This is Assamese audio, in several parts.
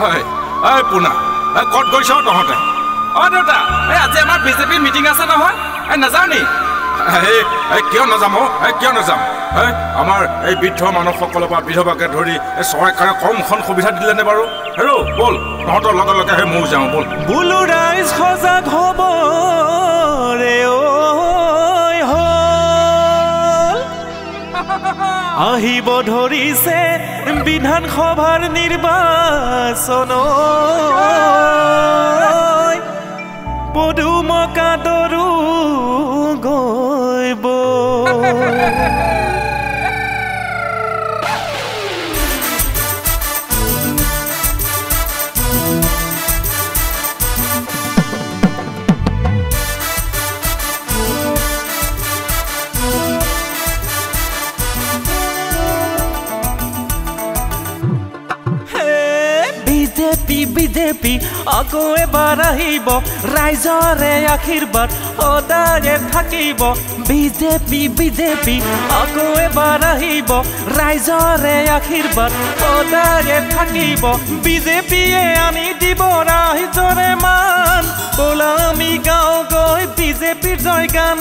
হয়। এই পোনা। ক'ত গৈছ তহঁতে? অঁ দেউতা এই আজি আমাৰ বিজেপিৰ মিটিং আছে নহয়। এই নাযাওঁ নি? এই কিয় নাযাম অ' এই কিয় নাযাম? এই আমাৰ এই বৃদ্ধ মানুহসকলৰ পৰা বিধৱাকে ধৰি এই চৰকাৰে কমখন সুবিধা দিলেনে বাৰু? হেৰৌ ব'ল তহঁতৰ লগে লগে সেই ময়ো যাওঁ ব'ল। বোলো ৰাইজ সজাগ হ'ব ৰে আহিব ধৰিছে বিধানসভাৰ নিৰ্বাচন। পদুমকা দৰু বিজেপি আকৌ এবাৰ আহিব ৰাইজৰে আশীৰ্বাদ সদায়ে থাকিব। বিজেপি বিজেপি আকৌ এবাৰ আহিব ৰাইজৰে আশীৰ্বাদ সদায়ে থাকিব। বিজেপিয়ে আনি দিব ৰাইজৰে মান। বোলা আমি গাঁও গৈ বিজেপিৰ জয়গান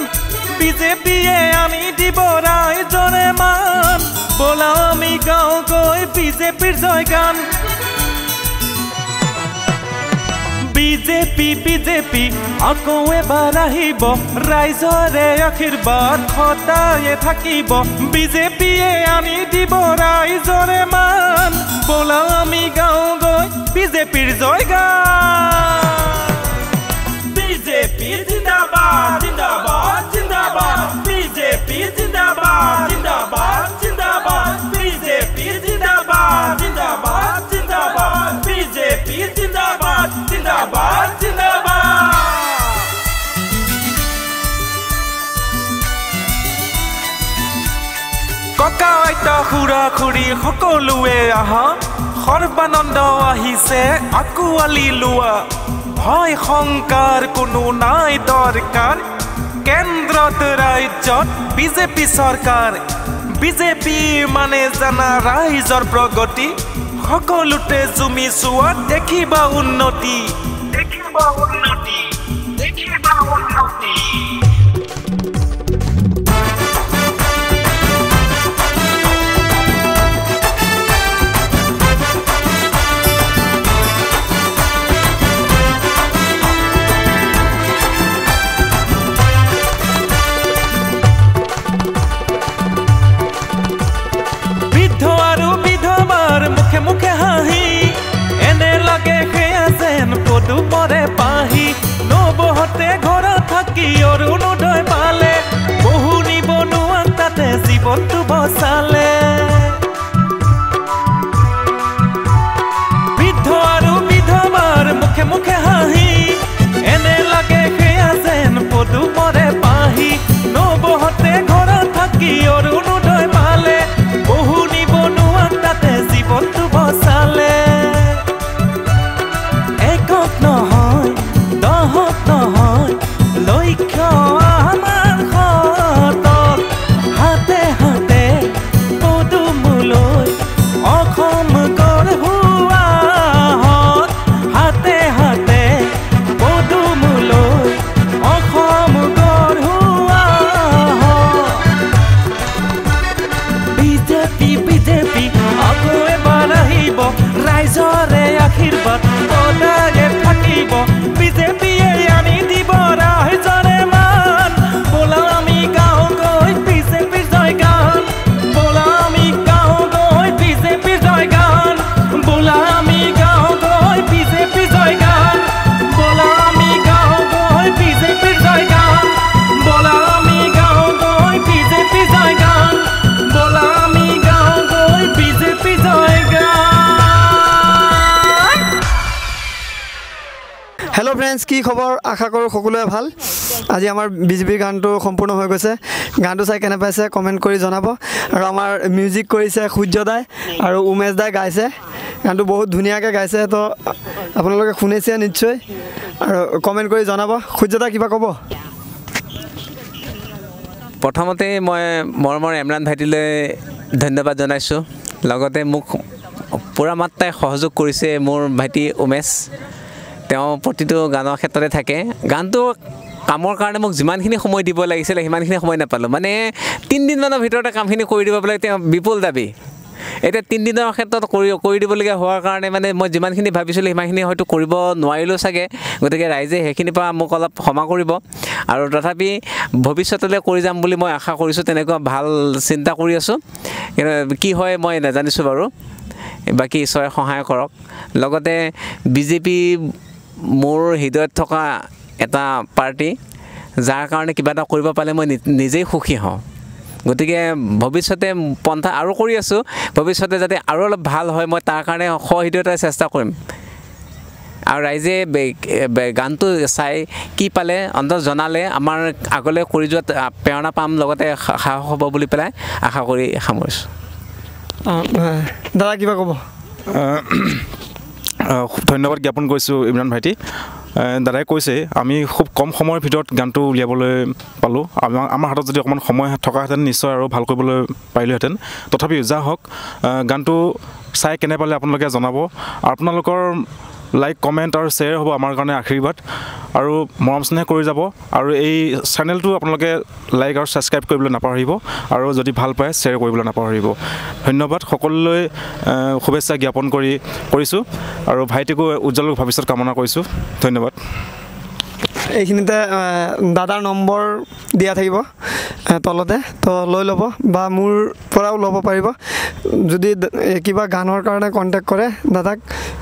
বিজেপিয়ে আনি দিব ৰাইজৰে মান। বোলা আমি গাঁও গৈ বিজেপিৰ জয়গান বিজেপি বিজেপি, আকৌ এবাৰ আহিব। ৰাইজৰে আশীৰ্বাদ সদায়ে থাকিব। বিজেপিয়ে আনি দিব ৰাইজৰে মান। বোলা আমি গাঁও গৈ বিজেপিৰ জয়গান। ককা আইতা খুৰা খুৰী সকলোৱে আহা। সৰ্বানন্দ আহিছে আকুৱালি লোৱা। ভয় শংকাৰ কোনো নাই দৰকাৰ। কেন্দ্ৰত ৰাজ্যত বিজেপি চৰকাৰ। বিজেপি মানে জানা ৰাইজৰ প্ৰগতি। সকলোতে জুমি চোৱা দেখিবা উন্নতি। দেখিবা উন্নতি। নবহতে ঘৰত থাকি অৰুণোদয় পালে। বহু নিবনুৱা তাতে জীৱনটো বচালে। ফ্ৰেণ্ডছ কি খবৰ? আশা কৰোঁ সকলোৱে ভাল। আজি আমাৰ বিজেপিৰ গানটো সম্পূৰ্ণ হৈ গৈছে। গানটো চাই কেনে পাইছে কমেণ্ট কৰি জনাব। আৰু আমাৰ মিউজিক কৰিছে সূৰ্যদাই আৰু উমেশ দাই গাইছে। গানটো বহুত ধুনীয়াকৈ গাইছে তো আপোনালোকে শুনিছে নিশ্চয়। আৰু কমেণ্ট কৰি জনাব। সূৰ্যদা কিবা ক'ব? প্ৰথমতে মই মৰমৰ এমৰাণ ভাইটিলৈ ধন্যবাদ জনাইছোঁ। লগতে মোক পূৰা মাত্ৰাই সহযোগ কৰিছে মোৰ ভাইটি উমেশ। তেওঁ প্ৰতিটো গানৰ ক্ষেত্ৰতে থাকে। গানটো কামৰ কাৰণে মোক যিমানখিনি সময় দিব লাগিছিলে সিমানখিনি সময় নাপালোঁ। মানে তিনিদিনমানৰ ভিতৰতে কামখিনি কৰি দিব পেলাই তেওঁ বিপুল দাবী। এতিয়া তিনিদিনৰ ক্ষেত্ৰত কৰি কৰি দিবলগীয়া হোৱাৰ কাৰণে মানে মই যিমানখিনি ভাবিছিলোঁ সিমানখিনি হয়তো কৰিব নোৱাৰিলোঁ চাগে। গতিকে ৰাইজে সেইখিনিৰ পৰা মোক অলপ ক্ষমা কৰিব। আৰু তথাপি ভৱিষ্যতলৈ কৰি যাম বুলি মই আশা কৰিছোঁ তেনেকুৱা ভাল চিন্তা কৰি আছোঁ। কিন্তু কি হয় মই নাজানিছোঁ বাৰু। বাকী ঈশ্বৰে সহায় কৰক। লগতে বি জে পি মোৰ হৃদয়ত থকা এটা পাৰ্টি যাৰ কাৰণে কিবা এটা কৰিব পালে মই নিজেই সুখী হওঁ। গতিকে ভৱিষ্যতে পন্থা আৰু কৰি আছোঁ ভৱিষ্যতে যাতে আৰু অলপ ভাল হয় মই তাৰ কাৰণে সহৃদয়তাৰে চেষ্টা কৰিম। আৰু ৰাইজে গানটো চাই কি পালে অন্তত জনালে আমাৰ আগলৈ কৰি যোৱাত প্ৰেৰণা পাম লগতে সাহস হ'ব বুলি পেলাই আশা কৰি সামৰিছোঁ। দাদা কিবা ক'ব? ধন্যবাদ জ্ঞাপন কৰিছোঁ ইমৰান ভাইটি। দাদাই কৈছে আমি খুব কম সময়ৰ ভিতৰত গানটো উলিয়াবলৈ পালোঁ। আমাৰ আমাৰ হাতত যদি অকণমান সময় থকাহেঁতেন নিশ্চয় আৰু ভাল কৰিবলৈ পাৰিলোহেঁতেন। তথাপিও যা হওক গানটো চাই কেনে পালে আপোনালোকে জনাব। আপোনালোকৰ লাইক কমেণ্ট আৰু শ্বেয়াৰ হ'ব আমাৰ কাৰণে আশীৰ্বাদ। আৰু মৰম স্নেহ কৰি যাব। আৰু এই চেনেলটো আপোনালোকে লাইক আৰু ছাবস্ক্ৰাইব কৰিবলৈ নাপাহৰিব। আৰু যদি ভাল পায় শ্বেয়াৰ কৰিবলৈ নাপাহৰিব। ধন্যবাদ। সকলোলৈ শুভেচ্ছা জ্ঞাপন কৰি কৰিছোঁ। আৰু ভাইটিকো উজ্জ্বল ভৱিষ্যত কামনা কৰিছোঁ। ধন্যবাদ। এইখিনিতে দাদাৰ নম্বৰ দিয়া থাকিব। তলতে তো লৈ ল'ব বা মোৰ পৰাও ল'ব পাৰিব। যদি কিবা গানৰ কাৰণে কণ্টেক্ট কৰে দাদাক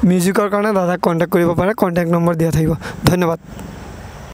মিউজিকৰ কাৰণে দাদাক কণ্টেক্ট কৰিব পাৰে কণ্টেক্ট নম্বৰ দিয়া থাকিব। ধন্যবাদ।